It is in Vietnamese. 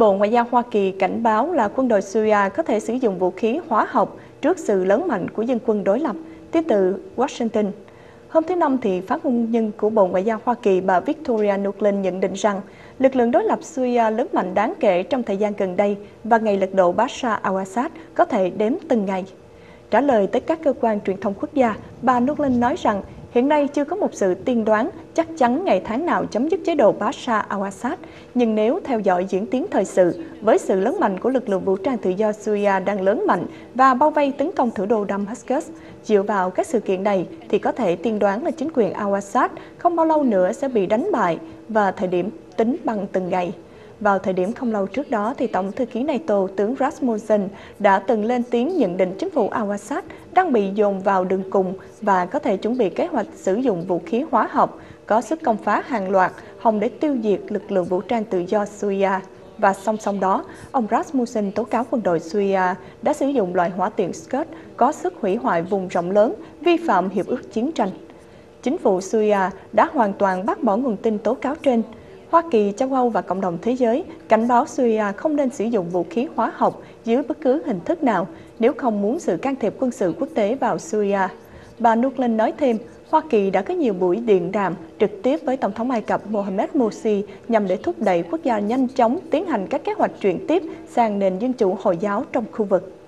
Bộ Ngoại giao Hoa Kỳ cảnh báo là quân đội Syria có thể sử dụng vũ khí hóa học trước sự lớn mạnh của dân quân đối lập, tiếp từ Washington. Hôm thứ Năm, thì phát ngôn nhân của Bộ Ngoại giao Hoa Kỳ bà Victoria Nuland nhận định rằng lực lượng đối lập Syria lớn mạnh đáng kể trong thời gian gần đây và ngày lật đổ Bashar al-Assad có thể đếm từng ngày. Trả lời tới các cơ quan truyền thông quốc gia, bà Nuland nói rằng Hiện nay chưa có một sự tiên đoán chắc chắn ngày tháng nào chấm dứt chế độ Bashar al-Assad, nhưng nếu theo dõi diễn tiến thời sự, với sự lớn mạnh của lực lượng vũ trang tự do Syria đang lớn mạnh và bao vây tấn công thủ đô Damascus, dựa vào các sự kiện này thì có thể tiên đoán là chính quyền al-Assad không bao lâu nữa sẽ bị đánh bại và thời điểm tính bằng từng ngày. Vào thời điểm không lâu trước đó, thì Tổng thư ký NATO tướng Rasmussen đã từng lên tiếng nhận định chính phủ Awasat đang bị dồn vào đường cùng và có thể chuẩn bị kế hoạch sử dụng vũ khí hóa học có sức công phá hàng loạt hòng để tiêu diệt lực lượng vũ trang tự do Syria. Và song song đó, ông Rasmussen tố cáo quân đội Syria đã sử dụng loại hỏa tiện Scud có sức hủy hoại vùng rộng lớn, vi phạm hiệp ước chiến tranh. Chính phủ Syria đã hoàn toàn bác bỏ nguồn tin tố cáo trên, Hoa Kỳ, châu Âu và cộng đồng thế giới cảnh báo Syria không nên sử dụng vũ khí hóa học dưới bất cứ hình thức nào nếu không muốn sự can thiệp quân sự quốc tế vào Syria. Bà Nuklin nói thêm, Hoa Kỳ đã có nhiều buổi điện đàm trực tiếp với Tổng thống Ai Cập Mohamed Morsi nhằm để thúc đẩy quốc gia nhanh chóng tiến hành các kế hoạch chuyển tiếp sang nền dân chủ Hồi giáo trong khu vực.